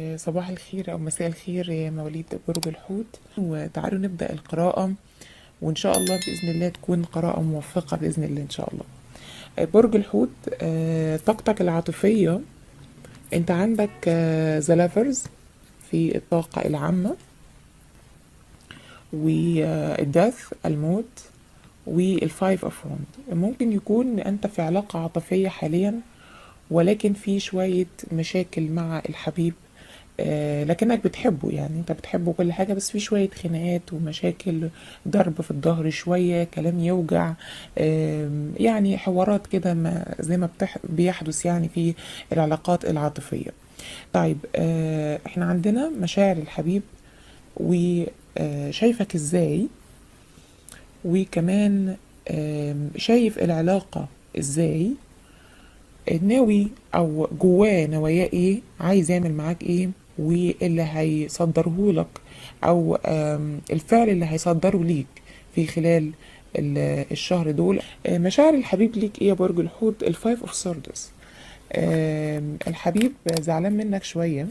آه، صباح الخير أو مساء الخير يا مواليد برج الحوت. وتعالوا نبدأ القراءة وإن شاء الله بإذن الله تكون قراءة موفقة بإذن الله إن شاء الله. آه، برج الحوت آه، طاقتك العاطفية. أنت عندك the lovers في الطاقة العامة وال death الموت وال five of wand. ممكن يكون أنت في علاقة عاطفية حاليا ولكن في شوية مشاكل مع الحبيب. لكنك بتحبه يعني انت بتحبه كل حاجة بس في شوية خناقات ومشاكل ضرب في الظهر شوية كلام يوجع يعني حوارات كده ما زي ما بتح بيحدث يعني في العلاقات العاطفية. طيب آه، إحنا عندنا مشاعر الحبيب وشايفك إزاي؟ وكمان شايف العلاقة إزاي؟ ناوي أو جواه نواياه إيه؟ عايز يعمل معاك إيه؟ واللي هيصدره لك أو الفعل اللي هيصدره ليك في خلال ال- الشهر دول. آه، مشاعر الحبيب ليك إيه يا برج الحوت؟ ال five of swords الحبيب زعلان منك شوية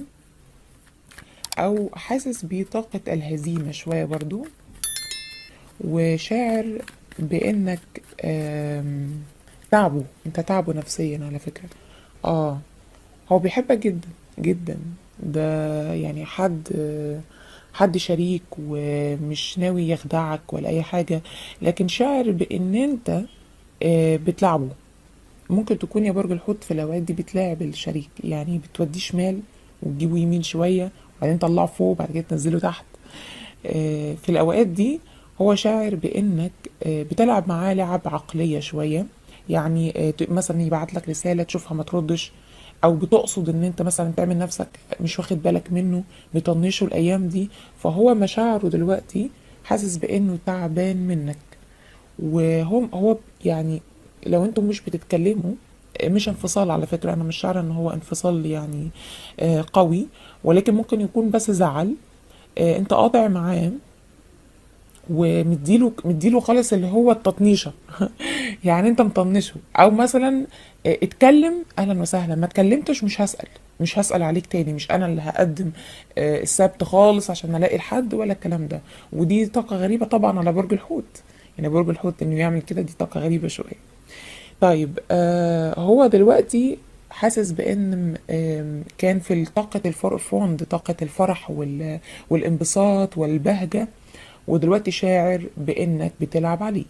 أو حاسس بطاقة الهزيمة شوية برضو وشاعر بإنك تعبه. أنت تعبه نفسيا على فكرة. آه هو بيحبك جدا جدا. ده يعني حد حد شريك ومش ناوي يخدعك ولا أي حاجة لكن شاعر بإن أنت آه، بتلعبه. ممكن تكون يا برج الحوت في الأوقات دي بتلاعب الشريك يعني بتوديه شمال وتجيبه يمين شوية وبعدين تطلعه فوق وبعد كده تنزله تحت. آه، في الأوقات دي هو شاعر بإنك آه، بتلعب معاه لعب عقلية شوية. يعني مثلا يبعت لك رسالة تشوفها ما تردش أو بتقصد إن أنت مثلا تعمل نفسك مش واخد بالك منه بيطنشه الأيام دي فهو مشاعره دلوقتي حاسس بإنه تعبان منك. وهم هو يعني لو أنتم مش بتتكلموا مش انفصال على فكرة أنا مش شعره إن هو انفصال يعني آه، قوي ولكن ممكن يكون بس زعل آه، أنت قاطع معاه ومديله مديله خالص اللي هو التطنيشة. يعني انت مطنشه. أو مثلا آه، اتكلم أهلا وسهلا. ما اتكلمتش مش هسأل. مش هسأل عليك تاني. مش أنا اللي هقدم آه، السبت خالص عشان ألاقي الحد ولا الكلام ده. ودي طاقة غريبة طبعا على برج الحوت. يعني برج الحوت إنه يعمل كده دي طاقة غريبة شوية. طيب آه هو دلوقتي حاسس بإن كان في طاقة الفوند طاقة الفرح وال والانبساط والبهجة. ودلوقتي شاعر بإنك بتلعب عليه.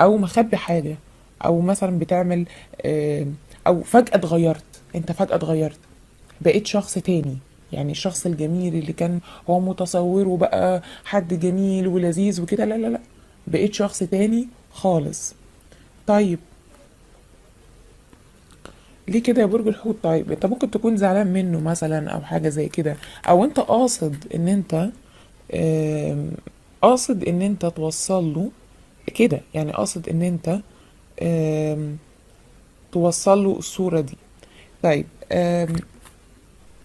أو مخبي حاجة. أو مثلا بتعمل آم، أو فجأة اتغيرت. أنت فجأة اتغيرت. بقيت شخص تاني. يعني الشخص الجميل اللي كان هو متصوره بقى حد جميل ولذيذ وكده. لا لا لا. بقيت شخص تاني خالص. طيب. ليه كده يا برج الحوت؟ طيب أنت ممكن تكون زعلان منه مثلا أو حاجة زي كده. أو أنت قاصد إن أنت قاصد إن أنت توصل له كده. يعني قاصد إن أنت توصل له الصورة دي. طيب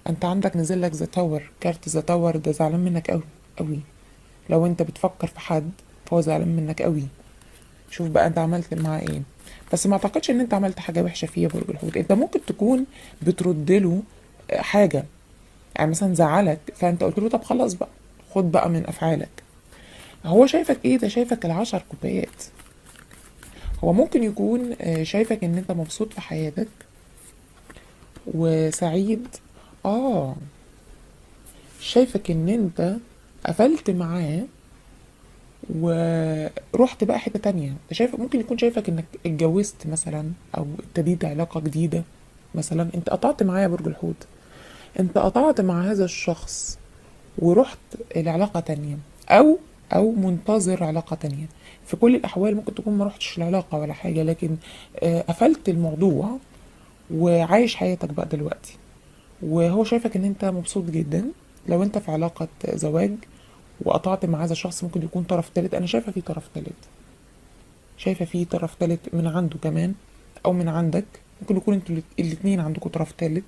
أنت عندك نزل لك tower card the tower ده زعلان منك قوي قوي لو أنت بتفكر في حد فهو زعلان منك قوي شوف بقى أنت عملت معاه إيه. بس ما أعتقدش إن أنت عملت حاجة وحشة فيه يا برج الحوت أنت ممكن تكون بترد له حاجة. يعني مثلا زعلك فأنت قلت له طب خلاص بقى خد بقى من أفعالك. هو شايفك إيه؟ ده شايفك العشر كوبايات. هو ممكن يكون آه، شايفك إن أنت مبسوط في حياتك وسعيد. آه. شايفك إن أنت قفلت معاه ورحت بقى حتة تانية. شايف ممكن يكون شايفك إنك اتجوزت مثلا أو ابتديت علاقة جديدة مثلا. أنت قطعت معاه يا برج الحوت. أنت قطعت مع هذا الشخص ورحت لعلاقة تانية. أو أو منتظر علاقة تانية. في كل الأحوال ممكن تكون ما رحتش العلاقة ولا حاجة لكن آه، قفلت الموضوع وعايش حياتك بقى دلوقتي. وهو شايفك إن أنت مبسوط جدا. لو أنت في علاقة زواج وقطعت مع هذا الشخص ممكن يكون طرف تالت. أنا شايفة في طرف تالت. شايفة في طرف تالت من عنده كمان أو من عندك. ممكن يكون أنتوا الات- الاتنين عندكم طرف تالت.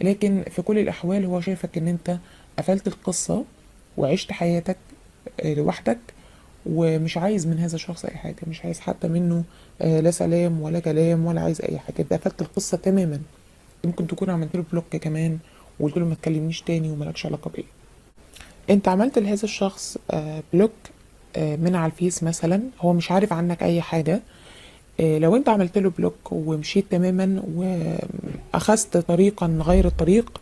لكن في كل الأحوال هو شايفك إن أنت قفلت القصة وعشت حياتك لوحدك ومش عايز من هذا الشخص أي حاجة مش عايز حتى منه آه، لا سلام ولا كلام ولا عايز أي حاجة. انت قفلت القصة تماما. ممكن تكون عملت له block كمان وقلت له ما تكلمنيش تاني وملكش علاقة بيا أنت عملت لهذا الشخص آه، block آه، من على الفيس مثلا هو مش عارف عنك أي حاجة. آه، لو أنت عملت له block ومشيت تماما وأخذت طريقا غير الطريق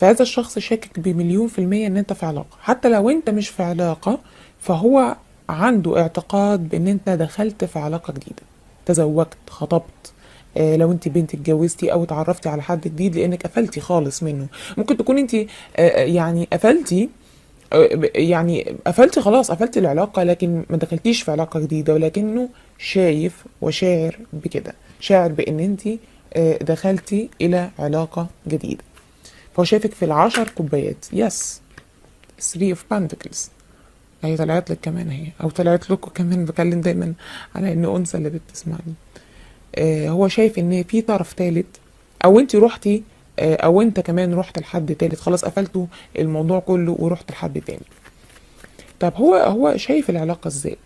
فهذا الشخص شاكك بمليون في المية إن أنت في علاقة. حتى لو أنت مش في علاقة فهو عنده اعتقاد بإن أنت دخلت في علاقة جديدة. تزوجت خطبت آه، لو أنت بنت اتجوزتي أو اتعرفتي على حد جديد لإنك قفلتي خالص منه. ممكن تكون أنت آه، آه، يعني قفلتي يعني قفلتي خلاص قفلتي العلاقة لكن ما دخلتيش في علاقة جديدة ولكنه شايف وشاعر بكده. شاعر بإن أنت دخلتي إلى علاقة جديدة. فهو شايفك في العشر كوبايات. يس 3 of pentacles. هي طلعت لك كمان اهي. أو طلعت لكم كمان بكلم دايما على ان أنثى اللي بتسمعني. آه هو شايف إن في طرف ثالث أو أنت رحتي آه أو أنت كمان رحت لحد ثالث خلاص قفلتوا الموضوع كله ورحت لحد تاني. طب هو هو شايف العلاقة إزاي؟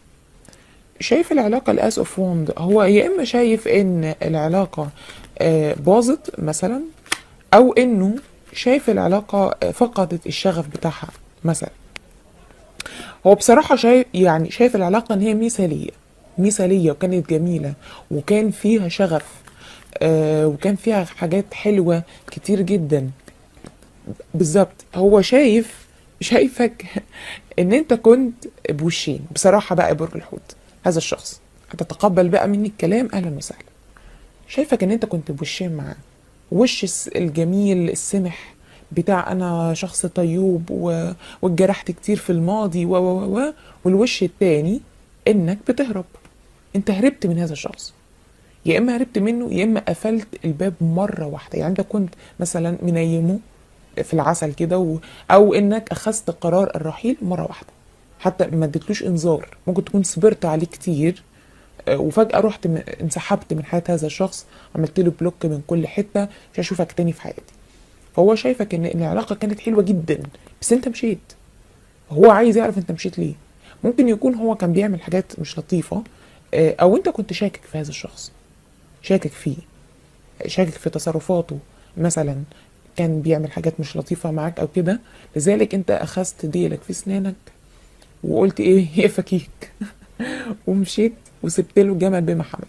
شايف العلاقة ال ace of wand هو يا إما شايف إن العلاقة آه باظت مثلا أو إنه شايف العلاقة فقدت الشغف بتاعها مثلا. هو بصراحة شايف يعني شايف العلاقة إن هي مثالية مثالية وكانت جميلة وكان فيها شغف آه وكان فيها حاجات حلوة كتير جدا. بالظبط. هو شايف شايفك إن أنت كنت بوشين. بصراحة بقى برج الحوت هذا الشخص. هتتقبل بقى مني الكلام أهلا وسهلا. شايفك إن أنت كنت بوشين معاه. وش الجميل السمح بتاع أنا شخص طيوب. واتجرحت كتير في الماضي و و و والوش التاني إنك بتهرب أنت هربت من هذا الشخص يا إما هربت منه يا إما قفلت الباب مرة واحدة يعني أنت كنت مثلا منيمه في العسل كده. أو إنك أخذت قرار الرحيل مرة واحدة حتى ما اديتلوش إنذار ممكن تكون صبرت عليه كتير وفجأة رحت. انسحبت من حياة هذا الشخص عملت له بلوك من كل حتة مش هشوفك تاني في حياتي. فهو شايفك إن إن العلاقة كانت حلوة جدا بس أنت مشيت. هو عايز يعرف أنت مشيت ليه. ممكن يكون هو كان بيعمل حاجات مش لطيفة آه، أو أنت كنت شاكك في هذا الشخص شاكك فيه شاكك في تصرفاته. مثلا كان بيعمل حاجات مش لطيفة معاك أو كده لذلك أنت أخذت ديلك في أسنانك وقلت إيه يا فكيك ومشيت. وسبت له الجمل بما حمل.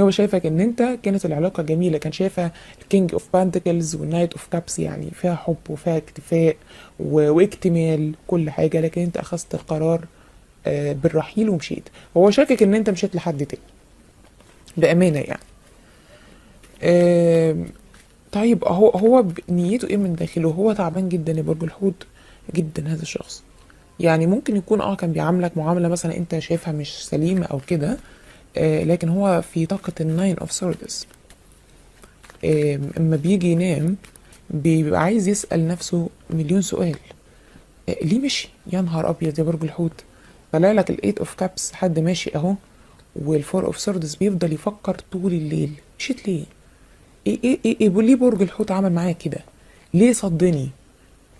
هو شايفك إن أنت كانت العلاقة جميلة كان شايفها ال king of pentacles وال knight of cups يعني فيها حب وفيها اكتفاء و... واكتمال كل حاجة لكن أنت أخذت القرار آه، بالرحيل ومشيت. هو شاكك إن أنت مشيت لحد تاني. بأمانة يعني. طيب هو هو نيته إيه من داخله؟ هو تعبان جدا يا برج الحوت. جدا هذا الشخص. يعني ممكن يكون آه كان بيعاملك معاملة مثلا أنت شايفها مش سليمة أو كده آه لكن هو في طاقة ال nine of swords اما بيجي ينام بيبقى عايز يسأل نفسه مليون سؤال. آه ليه مشي؟ يا نهار أبيض يا برج الحوت. طلع لك ال eight of cups حد ماشي أهو وال four of swords بيفضل يفكر طول الليل. مشيت ليه؟ إيه إيه إيه, إيه ليه برج الحوت عمل معايا كده؟ ليه صدني؟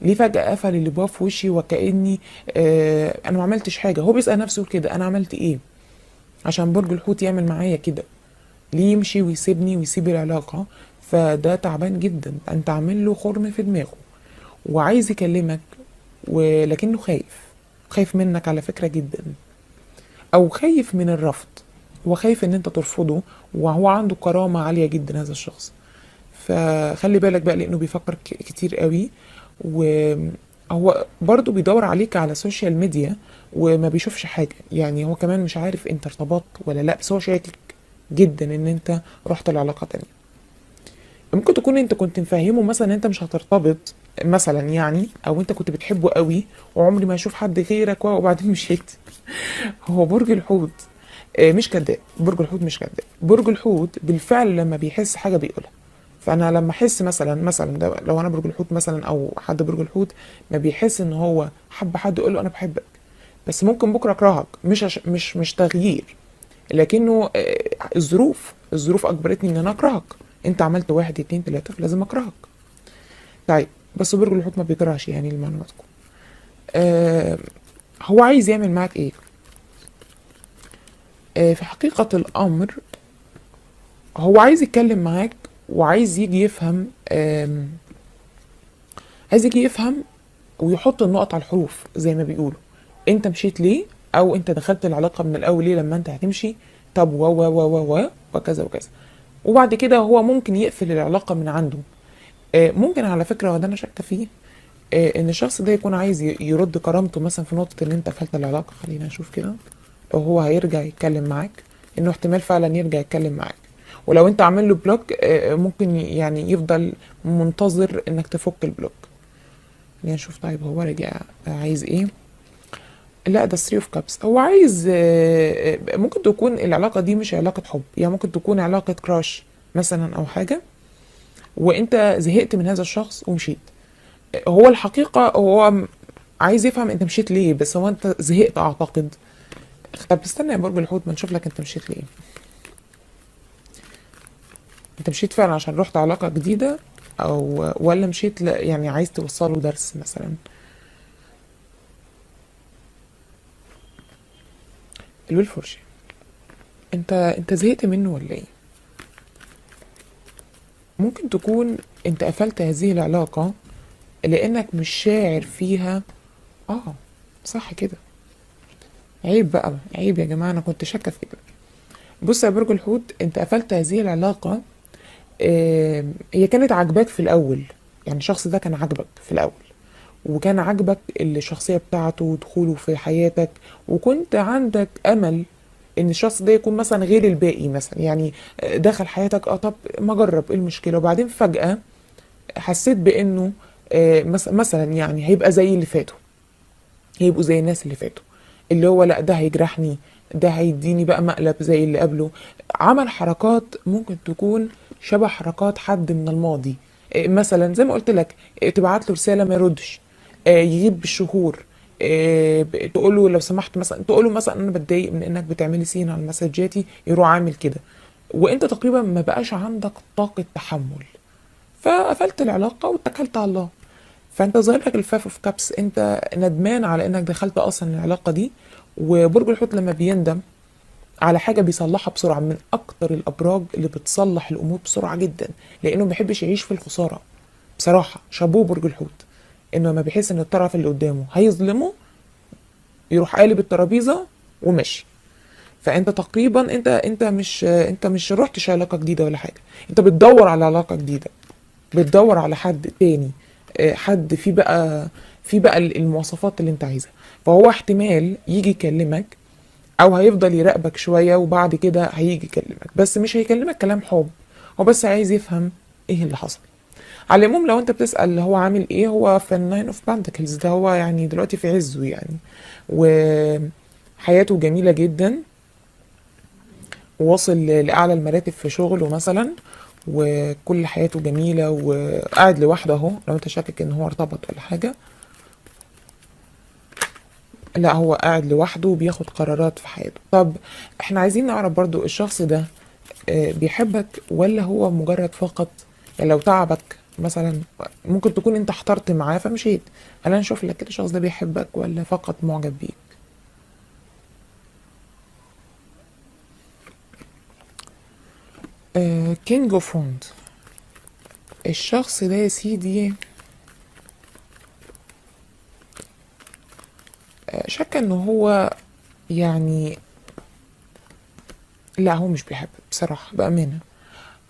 ليه فجأة قفل اللي في وشي وكأني آه أنا ما عملتش حاجة. هو بيسأل نفسه كده أنا عملت إيه؟ عشان برج الحوت يعمل معايا كده. ليه يمشي ويسيبني ويسيب العلاقة؟ فده تعبان جدا. أنت عامل له خرم في دماغه. وعايز يكلمك ولكنه خايف. خايف منك على فكرة جدا. أو خايف من الرفض. هو خايف إن أنت ترفضه وهو عنده كرامة عالية جدا هذا الشخص. فخلي بالك بقى لأنه بيفكر كتير قوي. وهو برضو بيدور عليك على ال social media وما بيشوفش حاجة. يعني هو كمان مش عارف انت ارتبطت ولا لا بس هو شاكك جدا ان انت رحت لعلاقة تانية. ممكن تكون انت كنت مفهمه مثلا ان انت مش هترتبط مثلا يعني أو انت كنت بتحبه قوي وعمري ما أشوف حد غيرك وبعدين مشيت. هو برج الحوت آه، مش كذاب. برج الحوت مش كذاب. برج الحوت بالفعل لما بيحس حاجة بيقولها. فأنا لما أحس مثلا مثلا ده لو أنا برج الحوت مثلا أو حد برج الحوت ما بيحس إن هو حب حد يقول له أنا بحبك. بس ممكن بكرة أكرهك مش عش... مش مش تغيير. لكنه آه، الظروف الظروف أجبرتني إن أنا أكرهك. أنت عملت واحد اتنين تلاتة فلازم أكرهك. طيب بس برج الحوت ما بيكرهش يعني لمعلوماتكم آه هو عايز يعمل معاك إيه؟ آه في حقيقة الأمر هو عايز يتكلم معاك وعايز يجي يفهم عايز يجي يفهم ويحط النقط على الحروف زي ما بيقولوا. انت مشيت ليه؟ أو انت دخلت العلاقة من الأول ليه لما انت هتمشي؟ طب و و و و وكذا وكذا. وبعد كده هو ممكن يقفل العلاقة من عنده. آه، ممكن على فكرة وده أنا شاكة فيه آه، إن الشخص ده يكون عايز يرد كرامته مثلا في نقطة إن أنت قفلت العلاقة. خلينا نشوف كده. هو هيرجع يتكلم معاك إنه احتمال فعلا يرجع يتكلم معاك. ولو انت عامل له block آه، ممكن ي- يعني يفضل منتظر انك تفك ال block. خلينا نشوف طيب هو رجع عايز إيه؟ لا ده 3 of cups هو عايز آه، آه، ممكن تكون العلاقة دي مش علاقة حب يعني ممكن تكون علاقة crush مثلا أو حاجة وانت زهقت من هذا الشخص ومشيت. آه، هو الحقيقة هو عايز يفهم انت مشيت ليه بس هو انت زهقت أعتقد. طب استنى يا برج الحوت ما نشوف لك انت مشيت ليه. انت مشيت فعلا عشان رحت علاقة جديدة؟ أو ولا مشيت ل... يعني عايز توصله درس مثلا؟ الويل فرشة انت انت زهقت منه ولا إيه؟ ممكن تكون انت قفلت هذه العلاقة لأنك مش شاعر فيها. آه صح كده. عيب بقى عيب يا جماعة أنا كنت شاكة في كده. بص يا برج الحوت انت قفلت هذه العلاقة هي كانت عاجباك في الأول. يعني الشخص ده كان عاجبك في الأول. وكان عاجبك الشخصية بتاعته ودخوله في حياتك. وكنت عندك أمل إن الشخص ده يكون مثلا غير الباقي مثلا. يعني دخل حياتك آه طب ما أجرب إيه المشكلة؟ وبعدين فجأة حسيت بإنه آه، مثلا يعني هيبقى زي اللي فاتوا. هيبقوا زي الناس اللي فاتوا. اللي هو لأ ده هيجرحني ده هيديني بقى مقلب زي اللي قبله. عمل حركات ممكن تكون شبه حركات حد من الماضي. إيه مثلا زي ما قلت لك إيه تبعت له رسالة ما يردش. إيه يغيب بالشهور. تقول له لو سمحت مثلا تقول له مثلا أنا بتضايق من إنك بتعملي سين على مسجاتي يروح عامل كده. وأنت تقريبا ما بقاش عندك طاقة تحمل. فقفلت العلاقة واتكلت على الله. فأنت ظاهر لك الفاف أوف كابس. أنت ندمان على إنك دخلت أصلا العلاقة دي. وبرج الحوت لما بيندم على حاجة بيصلحها بسرعة من أكتر الأبراج اللي بتصلح الأمور بسرعة جدا لأنه ما بيحبش يعيش في الخسارة. بصراحة شابوه برج الحوت. إنه لما بيحس إن الطرف اللي قدامه هيظلمه يروح قالب الترابيزة وماشي فأنت تقريبا أنت أنت مش أنت مش رحتش علاقة جديدة ولا حاجة. أنت بتدور على علاقة جديدة. بتدور على حد تاني. آه، حد فيه بقى فيه بقى المواصفات اللي أنت عايزها. فهو احتمال يجي يكلمك أو هيفضل يراقبك شوية وبعد كده هيجي يكلمك. بس مش هيكلمك كلام حب. هو بس عايز يفهم إيه اللي حصل. على العموم لو أنت بتسأل هو عامل إيه هو في ال nine of pentacles ده هو يعني دلوقتي في عزه يعني. وحياته جميلة جدا. وواصل ل- لأعلى المراتب في شغله مثلا. وكل حياته جميلة وقاعد لوحده أهو. لو أنت شاكك إن هو ارتبط ولا حاجة. لا هو قاعد لوحده وبياخد قرارات في حياته. طب إحنا عايزين نعرف برضو الشخص ده آه، بيحبك ولا هو مجرد فقط يعني لو تعبك مثلا ممكن تكون أنت احترت معاه فمشيت. خلينا نشوف لك كده الشخص ده بيحبك ولا فقط معجب بيك. king of wand الشخص ده يا سيدي شك ان هو يعني لا هو مش بيحبك بصراحة بأمانة.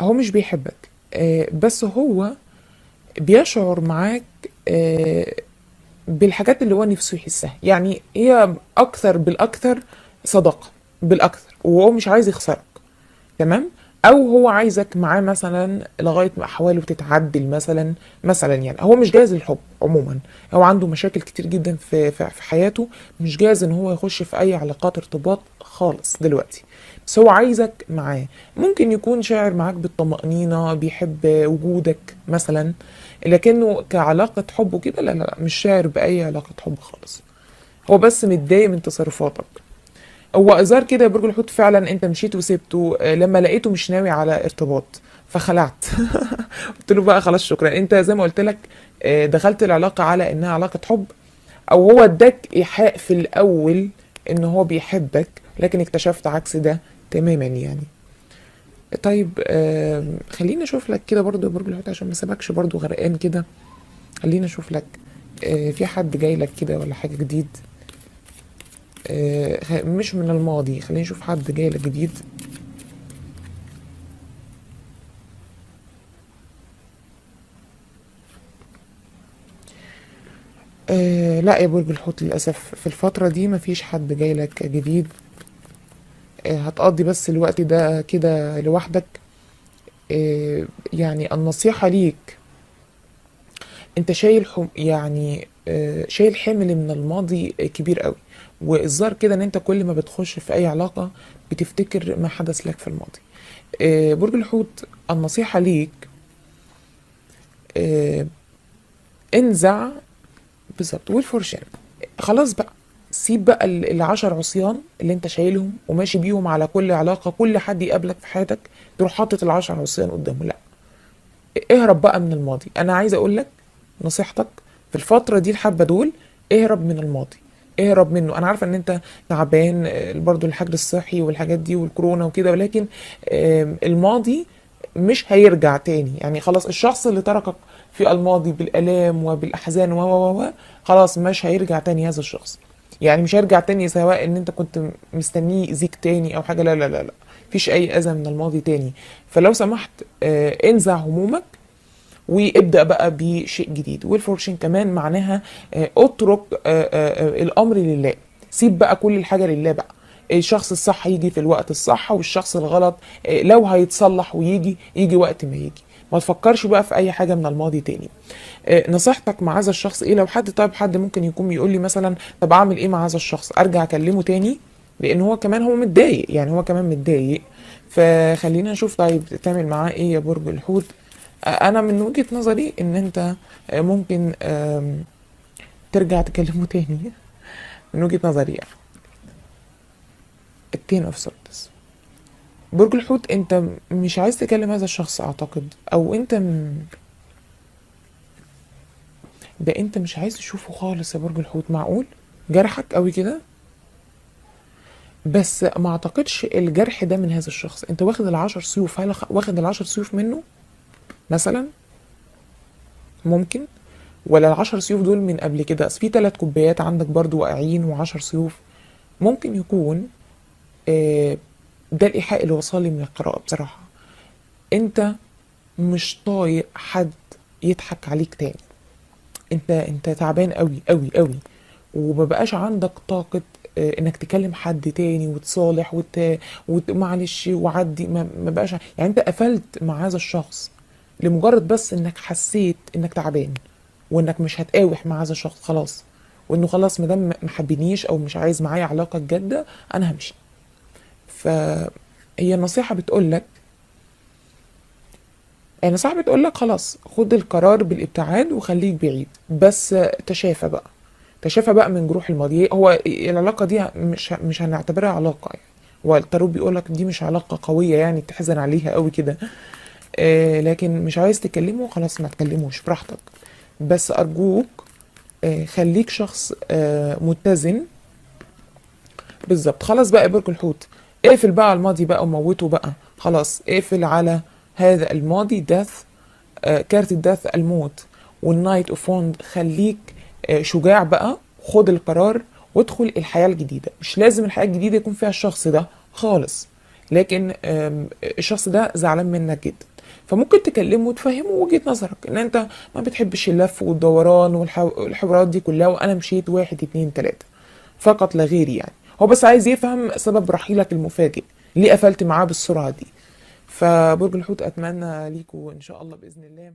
هو مش بيحبك. آه، بس هو بيشعر معاك آه، بالحاجات اللي هو نفسه يحسها. يعني هي أكثر بالأكثر صداقة بالأكثر وهو مش عايز يخسرك. تمام؟ أو هو عايزك معاه مثلا لغاية ما أحواله تتعدل مثلا مثلا يعني هو مش جاهز للحب عموما. هو عنده مشاكل كتير جدا في في حياته مش جاهز إن هو يخش في أي علاقات ارتباط خالص دلوقتي. بس هو عايزك معاه. ممكن يكون شاعر معاك بالطمأنينة بيحب وجودك مثلا لكنه كعلاقة حب وكده لا لا لا مش شاعر بأي علاقة حب خالص. هو بس متضايق من تصرفاتك. هو إزار كده برج الحوت فعلا أنت مشيت وسبته آه، لما لقيته مش ناوي على ارتباط فخلعت. قلت له بقى خلاص شكرا. أنت زي ما قلت لك آه، دخلت العلاقة على إنها علاقة حب أو هو اداك إيحاء في الأول إن هو بيحبك لكن اكتشفت عكس ده تماما يعني. طيب خليني أشوف لك كده برضو برج الحوت عشان ما سيبكش برضو غرقان كده. خلينا أشوف لك آه، في حد جاي لك كده ولا حاجة جديد؟ مش من الماضي. خلينا نشوف حد جاي لك جديد. آه لا يا برج الحوت للأسف في الفترة دي مفيش حد جاي لك جديد. آه هتقضي بس الوقت ده كده لوحدك. آه يعني النصيحة ليك انت شايل حم يعني آه شايل حمل من الماضي كبير قوي. والظاهر كده ان انت كل ما بتخش في اي علاقة بتفتكر ما حدث لك في الماضي. آه برج الحوت النصيحة ليك آه انزع بالظبط والفرشاة خلاص بقى سيب بقى ال- العشر عصيان اللي انت شايلهم وماشي بيهم على كل علاقة كل حد يقابلك في حياتك تروح حاطط العشر عصيان قدامه. لا اهرب بقى من الماضي. أنا عايز أقول لك نصيحتك في الفترة دي الحبة دول اهرب من الماضي اهرب منه. أنا عارفة إن أنت تعبان آه، برضو الحجر الصحي والحاجات دي والكورونا وكده ولكن الماضي مش هيرجع تاني. يعني خلاص الشخص اللي تركك في الماضي بالآلام وبالأحزان و و و خلاص مش هيرجع تاني هذا الشخص. يعني مش هيرجع تاني سواء إن أنت كنت مستنيه يأذيك تاني أو حاجة لا لا لا لا مفيش أي أذى من الماضي تاني. فلو سمحت آه، انزع همومك وابدأ بقى بشيء جديد. والفورشن كمان معناها آه، اترك آه، آه، الأمر لله. سيب بقى كل الحاجة لله بقى. الشخص الصح يجي في الوقت الصح والشخص الغلط لو هيتصلح ويجي يجي وقت ما يجي. ما تفكرش بقى في أي حاجة من الماضي تاني. نصيحتك مع هذا الشخص إيه؟ لو حد طيب حد ممكن يكون يقول لي مثلا طب أعمل إيه مع هذا الشخص؟ أرجع أكلمه تاني؟ لأن هو كمان هو متضايق يعني هو كمان متضايق. فخلينا نشوف طيب تعمل معاه إيه يا برج الحوت؟ أنا من وجهة نظري إن أنت آه، ممكن ترجع تكلمه تاني. من وجهة نظري يعني ال ten of swords برج الحوت أنت مش عايز تكلم هذا الشخص أعتقد أو أنت م... ده أنت مش عايز تشوفه خالص يا برج الحوت. معقول؟ جرحك قوي كده؟ بس ما أعتقدش الجرح ده من هذا الشخص. أنت واخد العشر سيوف هل واخد العشر سيوف منه؟ مثلا؟ ممكن. ولا العشر سيوف دول من قبل كده؟ في ثلاث كوبايات عندك برضو واقعين وعشر سيوف. ممكن يكون آه، ده الإيحاء اللي وصل لي من القراءة بصراحة. أنت مش طايق حد يضحك عليك تاني. أنت أنت تعبان قوي قوي قوي ومبقاش عندك طاقة آه، إنك تكلم حد تاني وتصالح وت... وعدي. ما ما بقاش يعني أنت قفلت مع هذا الشخص. لمجرد بس إنك حسيت إنك تعبان وإنك مش هتقاوح مع هذا الشخص خلاص. وإنه خلاص ما دام ما حبنيش أو مش عايز معايا علاقة جادة أنا همشي. فهي النصيحة بتقول لك النصيحة بتقول لك خلاص خد القرار بالابتعاد وخليك بعيد. بس تشافى بقى. تشافى بقى من جروح الماضي. هو العلاقة دي مش مش هنعتبرها علاقة يعني. هو التاروت بيقول لك دي مش علاقة قوية يعني تحزن عليها قوي كده. آه لكن مش عايز تكلمه خلاص ما تكلموش براحتك. بس أرجوك آه خليك شخص آه متزن. بالظبط. خلاص بقى برج الحوت. اقفل بقى على الماضي بقى وموته بقى. خلاص اقفل على هذا الماضي death card ال death الموت. وال knight of wand خليك آه شجاع بقى. خد القرار وادخل الحياة الجديدة. مش لازم الحياة الجديدة يكون فيها الشخص ده خالص. لكن الشخص ده زعلان منك جدا. فممكن تكلمه وتفهمه وجهة نظرك إن أنت ما بتحبش اللف والدوران والح- والحوارات دي كلها وأنا مشيت واحد اتنين تلاتة. فقط لا غير يعني. هو بس عايز يفهم سبب رحيلك المفاجئ ليه قفلت معاه بالسرعة دي. فبرج الحوت أتمنى ليكوا إن شاء الله بإذن الله